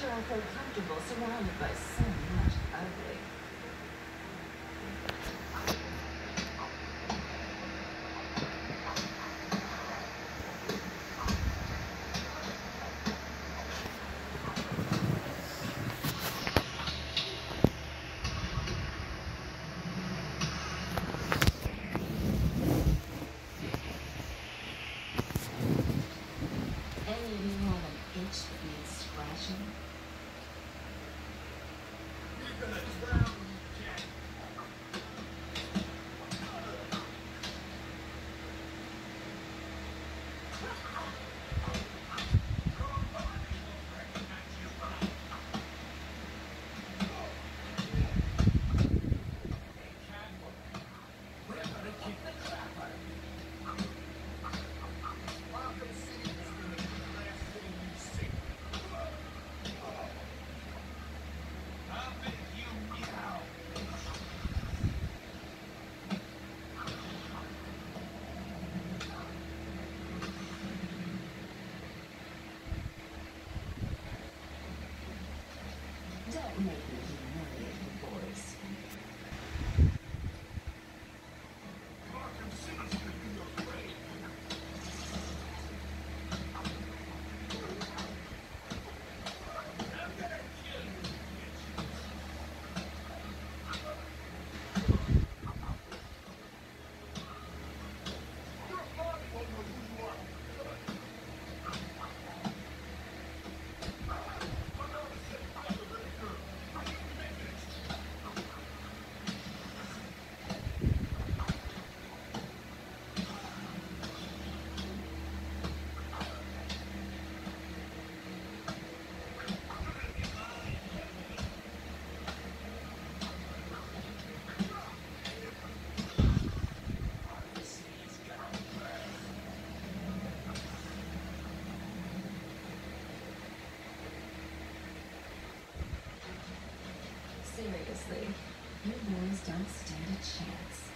sure I feel comfortable surrounded by much Don't make humiliate you boys. You boys don't stand a chance.